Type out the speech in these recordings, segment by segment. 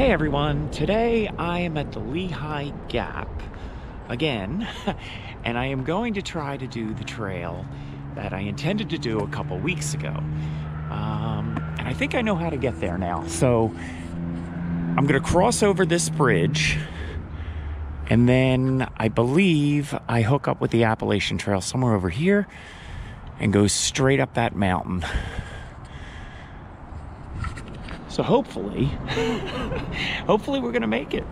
Hey everyone, today I am at the Lehigh Gap again, and I am going to try to do the trail that I intended to do a couple weeks ago. Um, and I think I know how to get there now. So I'm going to cross over this bridge, and then I believe I hook up with the Appalachian Trail somewhere over here and go straight up that mountain. So hopefully, hopefully we're going to make it.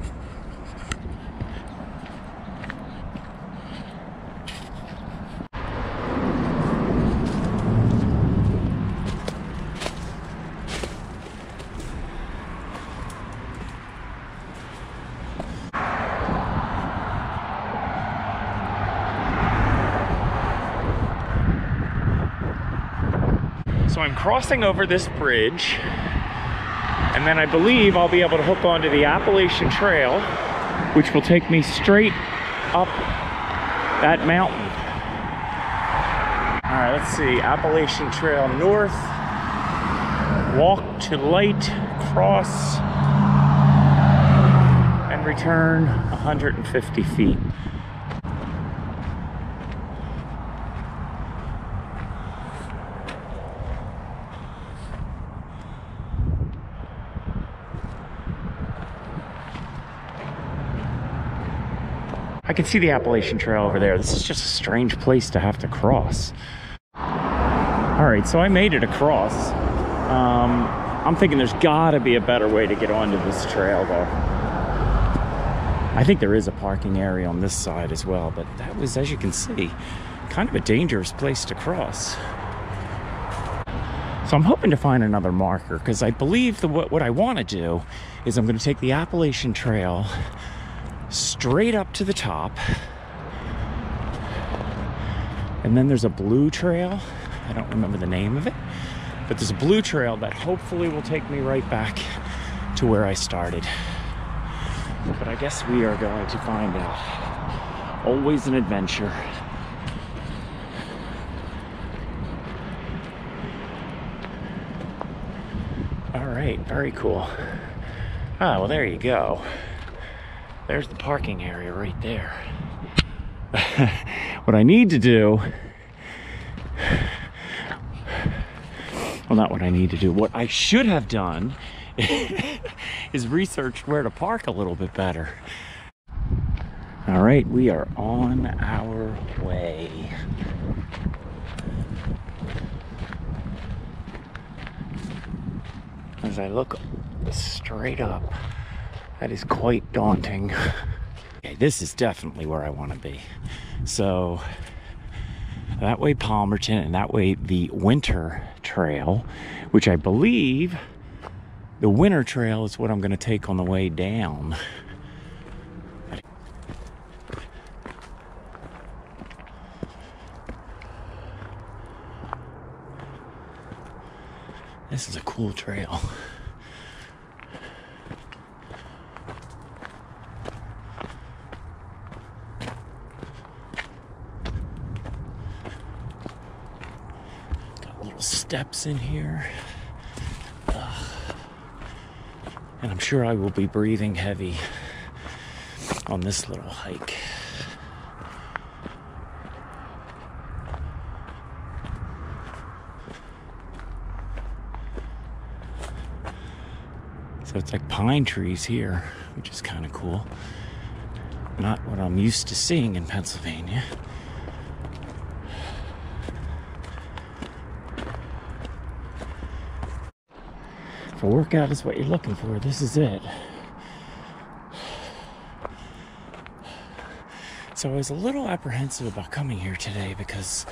So I'm crossing over this bridge then I believe I'll be able to hook onto the Appalachian Trail, which will take me straight up that mountain. All right, let's see, Appalachian Trail North, walk to light, cross, and return 150 feet. Can see the Appalachian Trail over there. This is just a strange place to have to cross. All right, so I made it across. Um, I'm thinking there's gotta be a better way to get onto this trail though. I think there is a parking area on this side as well, but that was, as you can see, kind of a dangerous place to cross. So I'm hoping to find another marker because I believe what, what I want to do is I'm going to take the Appalachian Trail straight up to the top. And then there's a blue trail. I don't remember the name of it, but there's a blue trail that hopefully will take me right back to where I started. But I guess we are going to find out. Always an adventure. All right, very cool. Ah, well, there you go. There's the parking area right there. what I need to do, well, not what I need to do, what I should have done is researched where to park a little bit better. All right, we are on our way. As I look straight up, that is quite daunting. Okay, this is definitely where I want to be. So that way Palmerton and that way the winter trail, which I believe the winter trail is what I'm going to take on the way down. This is a cool trail. Steps in here. Ugh. And I'm sure I will be breathing heavy on this little hike. So it's like pine trees here, which is kind of cool. Not what I'm used to seeing in Pennsylvania. If a workout is what you're looking for, this is it. So I was a little apprehensive about coming here today because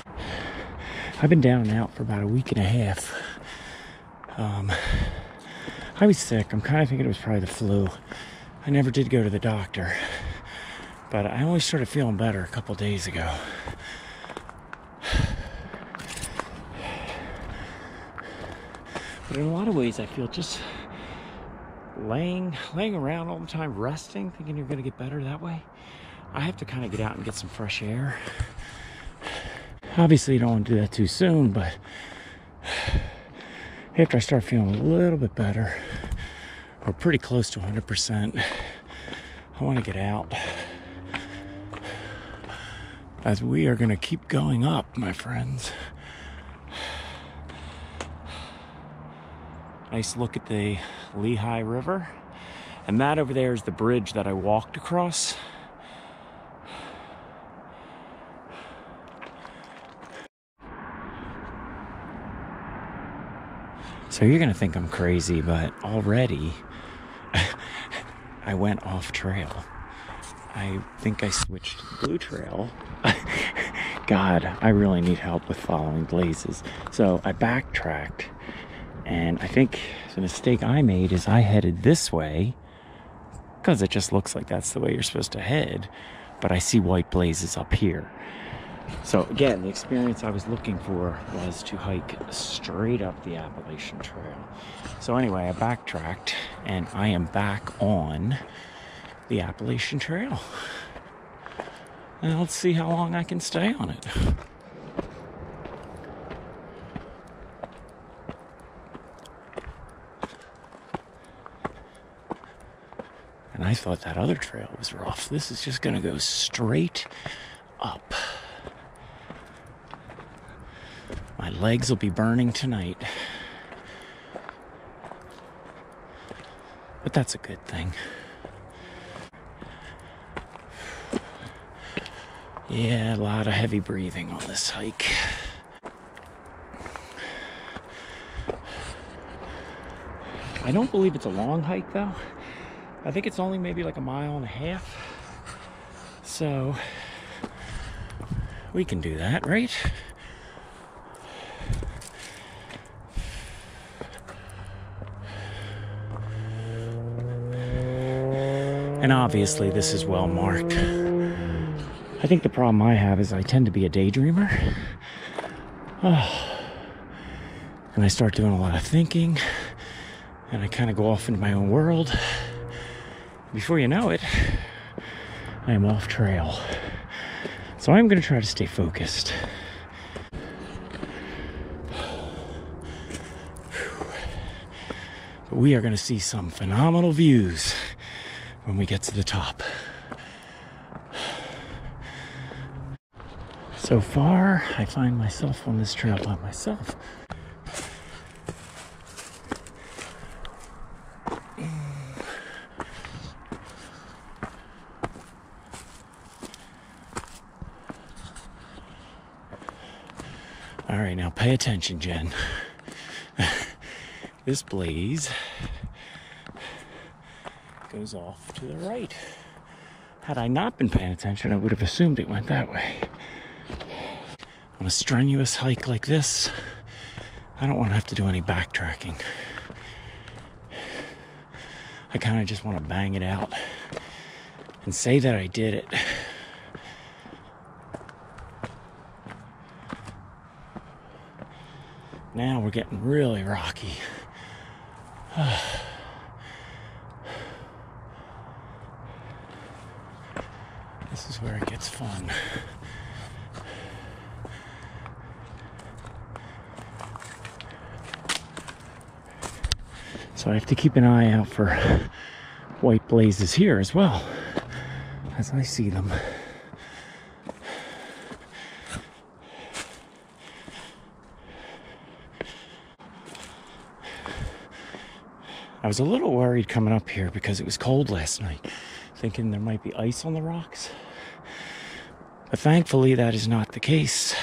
I've been down and out for about a week and a half. Um, I was sick. I'm kind of thinking it was probably the flu. I never did go to the doctor, but I only started feeling better a couple days ago. But in a lot of ways, I feel just laying laying around all the time, resting, thinking you're going to get better that way. I have to kind of get out and get some fresh air. Obviously, you don't want to do that too soon, but after I start feeling a little bit better, We're pretty close to 100%. I want to get out. As we are going to keep going up, my friends. Nice look at the Lehigh River. And that over there is the bridge that I walked across. So you're going to think I'm crazy, but already I went off trail. I think I switched to Blue Trail. God, I really need help with following blazes. So I backtracked, and I think the mistake I made is I headed this way because it just looks like that's the way you're supposed to head. But I see white blazes up here. So again, the experience I was looking for was to hike straight up the Appalachian Trail. So anyway, I backtracked and I am back on the Appalachian Trail. And let's see how long I can stay on it. And I thought that other trail was rough. This is just gonna go straight up. My legs will be burning tonight. But that's a good thing. Yeah, a lot of heavy breathing on this hike. I don't believe it's a long hike though. I think it's only maybe like a mile and a half. So we can do that, right? And obviously, this is well marked. I think the problem I have is I tend to be a daydreamer. Oh. And I start doing a lot of thinking, and I kind of go off into my own world. Before you know it, I am off trail. So I'm going to try to stay focused. But we are going to see some phenomenal views when we get to the top. So far, I find myself on this trail by myself. Now pay attention, Jen. this blaze goes off to the right. Had I not been paying attention, I would have assumed it went that way. On a strenuous hike like this, I don't want to have to do any backtracking. I kind of just want to bang it out and say that I did it. Now we're getting really rocky. This is where it gets fun. So I have to keep an eye out for white blazes here as well as I see them. I was a little worried coming up here because it was cold last night, thinking there might be ice on the rocks. But thankfully, that is not the case.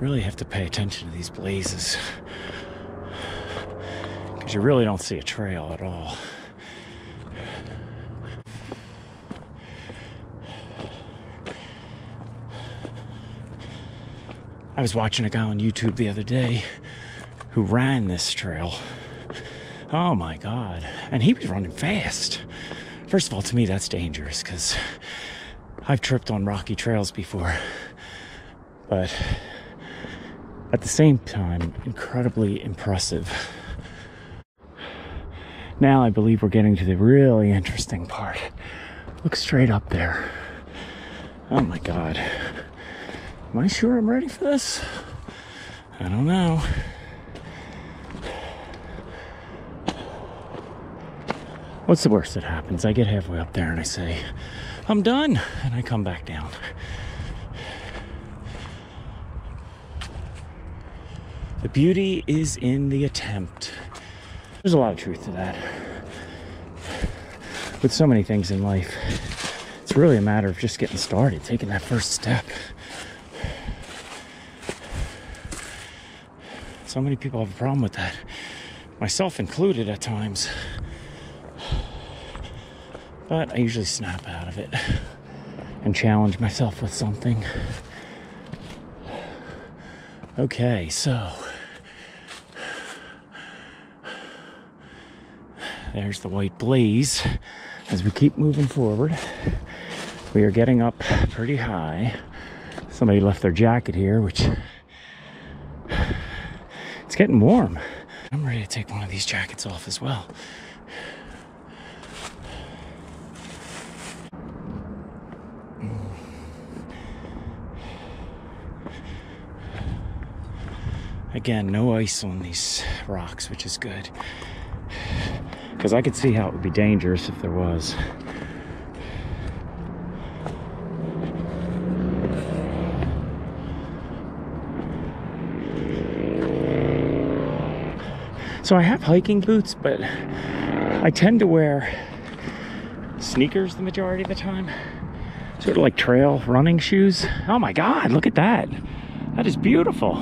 Really have to pay attention to these blazes. Because you really don't see a trail at all. I was watching a guy on YouTube the other day who ran this trail. Oh my God. And he was running fast. First of all, to me, that's dangerous because I've tripped on rocky trails before. But at the same time, incredibly impressive. Now I believe we're getting to the really interesting part. Look straight up there. Oh my God. Am I sure I'm ready for this? I don't know. What's the worst that happens? I get halfway up there and I say, I'm done, and I come back down. The beauty is in the attempt. There's a lot of truth to that. With so many things in life, it's really a matter of just getting started, taking that first step. So many people have a problem with that, myself included at times. But I usually snap out of it and challenge myself with something. Okay, so there's the white blaze as we keep moving forward. We are getting up pretty high. Somebody left their jacket here, which getting warm. I'm ready to take one of these jackets off as well. Again, no ice on these rocks, which is good. Because I could see how it would be dangerous if there was. So I have hiking boots, but I tend to wear sneakers the majority of the time. Sort of like trail running shoes. Oh my God, look at that. That is beautiful.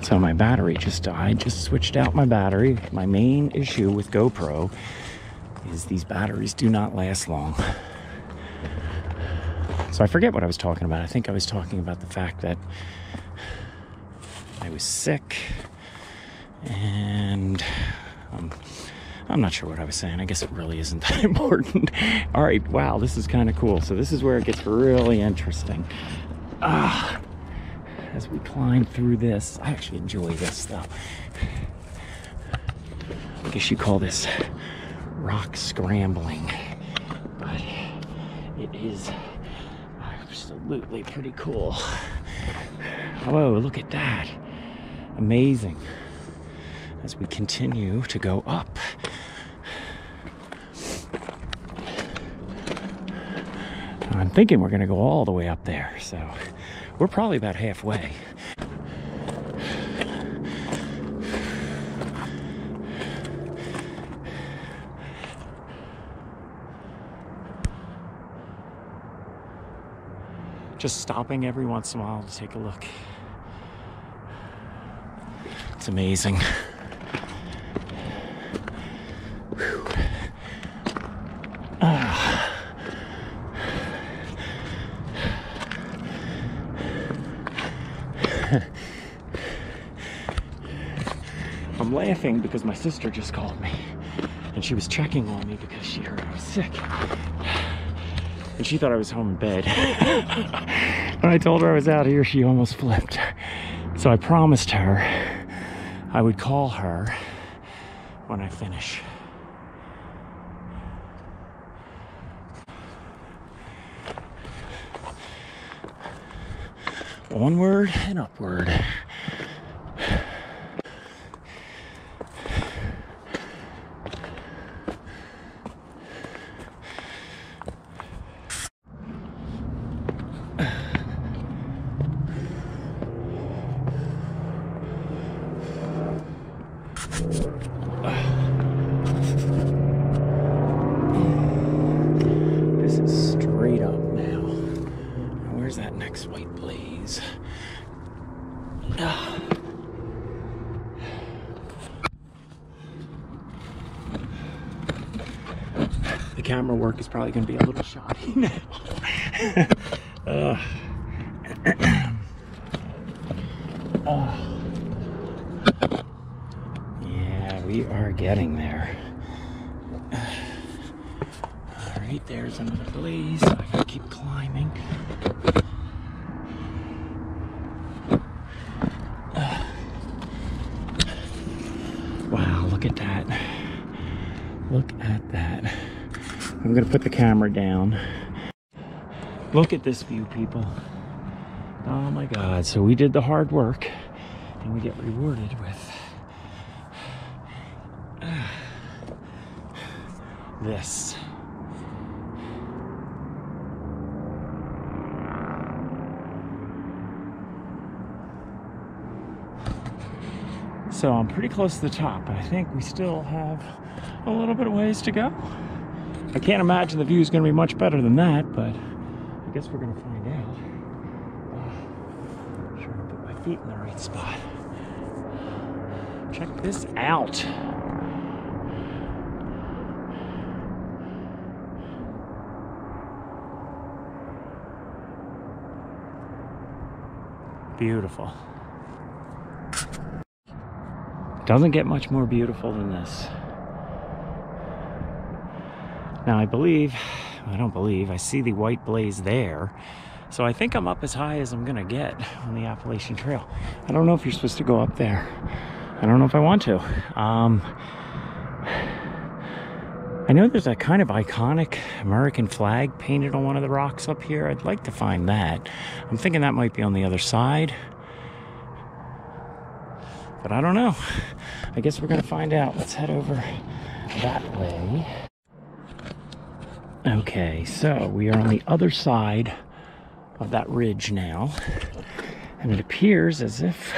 So my battery just died. Just switched out my battery. My main issue with GoPro is these batteries do not last long. So I forget what I was talking about. I think I was talking about the fact that I was sick and um, I'm not sure what I was saying. I guess it really isn't that important. All right, wow, this is kind of cool. So this is where it gets really interesting. Ah as we climb through this. I actually enjoy this though. I guess you call this rock scrambling, but it is absolutely pretty cool. Whoa, look at that. Amazing. As we continue to go up. I'm thinking we're gonna go all the way up there, so we're probably about halfway. Just stopping every once in a while to take a look. It's amazing. I'm laughing because my sister just called me and she was checking on me because she heard I was sick. And she thought I was home in bed. when I told her I was out here, she almost flipped. So I promised her I would call her when I finish. Onward and upward. This is straight up now. Now, Where's that next white blaze? Ah. The camera work is probably going to be a little shoddy now. Ugh. Ah. Yeah, we are getting there. All right, there's another blaze. I gotta keep climbing. Wow, look at that. Look at that. I'm gonna put the camera down. Look at this view, people. Oh my God. So we did the hard work and we get rewarded with this. So I'm pretty close to the top, but I think we still have a little bit of ways to go. I can't imagine the view is going to be much better than that, but I guess we're going to find out. Uh, sure to put my feet in the right spot. Check this out. Beautiful. Doesn't get much more beautiful than this. Now I believe, I don't believe, I see the white blaze there. So I think I'm up as high as I'm gonna get on the Appalachian Trail. I don't know if you're supposed to go up there. I don't know if I want to. Um, I know there's a kind of iconic American flag painted on one of the rocks up here. I'd like to find that. I'm thinking that might be on the other side. But I don't know. I guess we're gonna find out. Let's head over that way. Okay, so we are on the other side of that ridge now. And it appears as if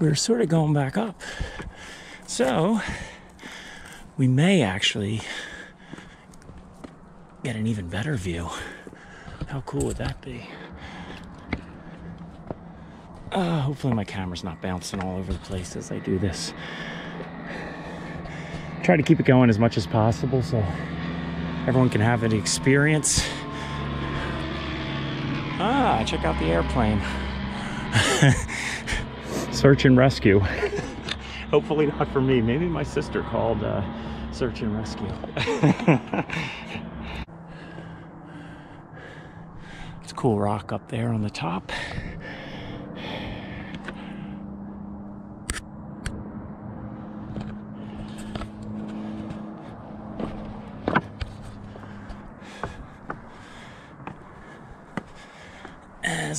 we're sort of going back up. So we may actually get an even better view. How cool would that be? Uh, hopefully my camera's not bouncing all over the place as I do this. Try to keep it going as much as possible so everyone can have an experience. Ah, check out the airplane. Search and rescue. Hopefully not for me. Maybe my sister called uh, search and rescue. it's a cool rock up there on the top.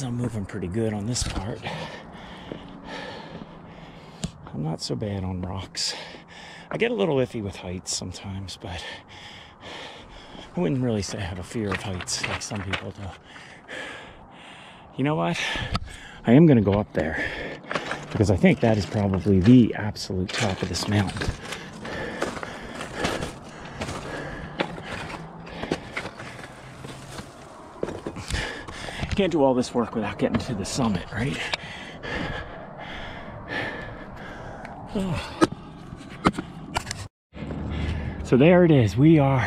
I'm moving pretty good on this part. I'm not so bad on rocks. I get a little iffy with heights sometimes, but I wouldn't really say I have a fear of heights like some people do. You know what? I am going to go up there because I think that is probably the absolute top of this mountain. Can't do all this work without getting to the summit, right? So there it is. We are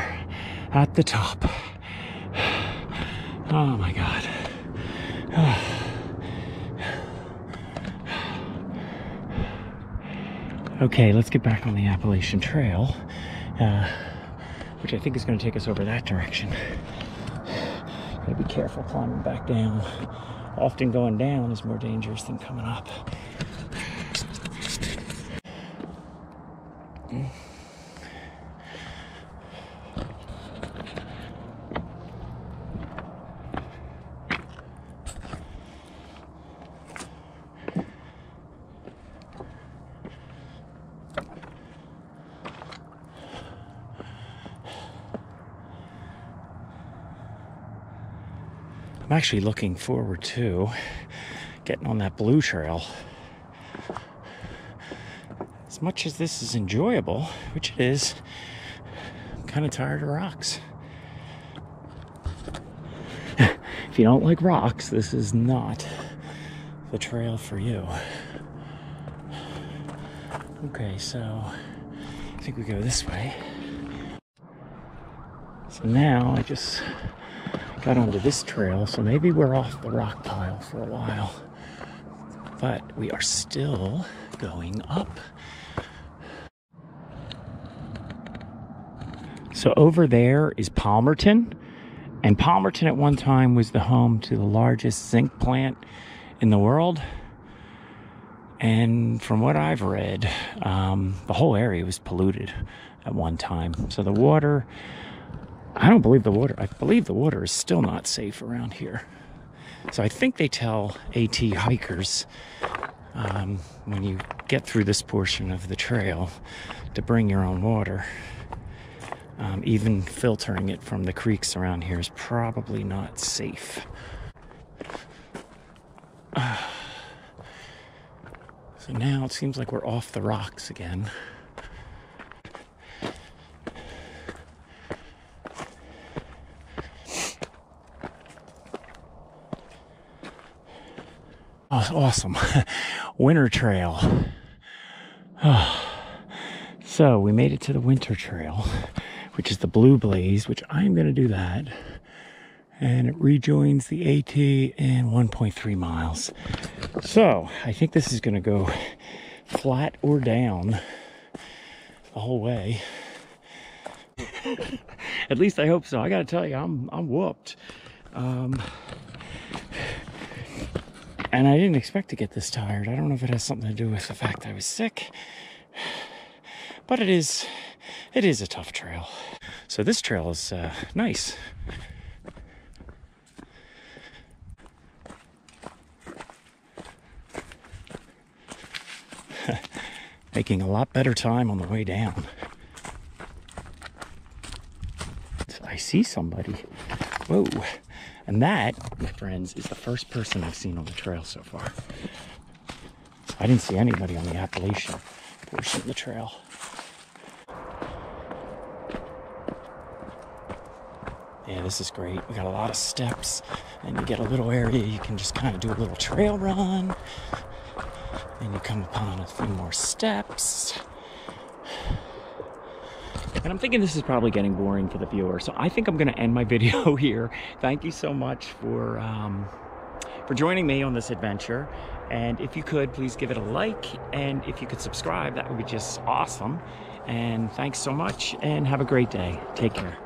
at the top. Oh my God. Okay, let's get back on the Appalachian Trail, uh, which I think is going to take us over that direction. Gotta be careful climbing back down. Often going down is more dangerous than coming up. I'm actually looking forward to getting on that blue trail. As much as this is enjoyable, which it is, I'm kind of tired of rocks. if you don't like rocks, this is not the trail for you. Okay, so I think we go this way. So now I just got onto this trail, so maybe we're off the rock pile for a while. But we are still going up. So over there is Palmerton. And Palmerton at one time was the home to the largest zinc plant in the world. And from what I've read, um, the whole area was polluted at one time. So the water I don't believe the water, I believe the water is still not safe around here. So I think they tell AT hikers um, when you get through this portion of the trail to bring your own water. Um, even filtering it from the creeks around here is probably not safe. So now it seems like we're off the rocks again. Awesome. Winter Trail. so we made it to the Winter Trail, which is the Blue Blaze, which I'm going to do that. And it rejoins the AT in 1.3 miles. So I think this is going to go flat or down the whole way. At least I hope so. I got to tell you, I'm I'm whooped. Um, and I didn't expect to get this tired. I don't know if it has something to do with the fact I was sick, but it is, it is a tough trail. So this trail is uh, nice. Making a lot better time on the way down. I see somebody. Whoa. And that, my friends, is the first person I've seen on the trail so far. I didn't see anybody on the Appalachian portion of the trail. Yeah, this is great. We got a lot of steps, and you get a little area you can just kind of do a little trail run. And you come upon a few more steps. And I'm thinking this is probably getting boring for the viewer, so I think I'm going to end my video here. Thank you so much for um, for joining me on this adventure. And if you could, please give it a like. And if you could subscribe, that would be just awesome. And thanks so much, and have a great day. Take care.